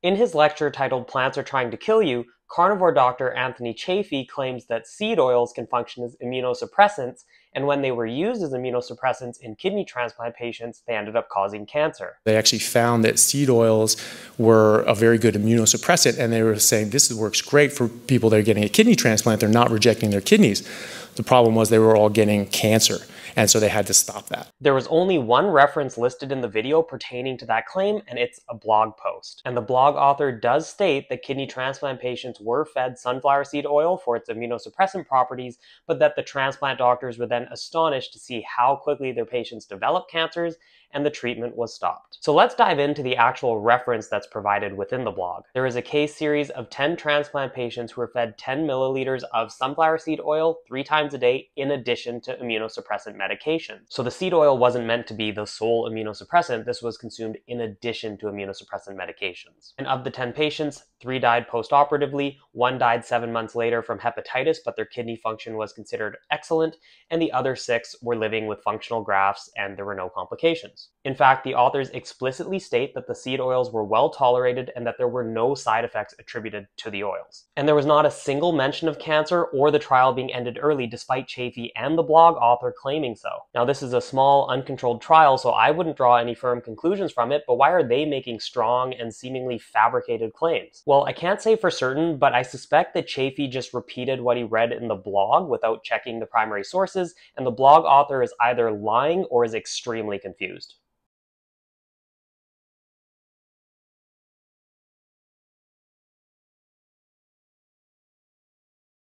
In his lecture titled Plants Are Trying to Kill You, carnivore doctor Anthony Chaffee claims that seed oils can function as immunosuppressants, and when they were used as immunosuppressants in kidney transplant patients, they ended up causing cancer. They actually found that seed oils were a very good immunosuppressant, and they were saying this works great for people that are getting a kidney transplant. They're not rejecting their kidneys. The problem was they were all getting cancer. And so they had to stop that. There was only one reference listed in the video pertaining to that claim, and it's a blog post. And the blog author does state that kidney transplant patients were fed sunflower seed oil for its immunosuppressant properties, but that the transplant doctors were then astonished to see how quickly their patients developed cancers and the treatment was stopped. So let's dive into the actual reference that's provided within the blog. There is a case series of 10 transplant patients who were fed 10 milliliters of sunflower seed oil three times a day in addition to immunosuppressant medication. So the seed oil wasn't meant to be the sole immunosuppressant, this was consumed in addition to immunosuppressant medications. And of the 10 patients, three died post-operatively, one died seven months later from hepatitis, but their kidney function was considered excellent, and the other six were living with functional grafts and there were no complications. In fact, the authors explicitly state that the seed oils were well tolerated and that there were no side effects attributed to the oils. And there was not a single mention of cancer or the trial being ended early, despite Chaffee and the blog author claiming so. Now, this is a small, uncontrolled trial, so I wouldn't draw any firm conclusions from it, but why are they making strong and seemingly fabricated claims? Well, I can't say for certain, but I suspect that Chaffee just repeated what he read in the blog without checking the primary sources, and the blog author is either lying or is extremely confused.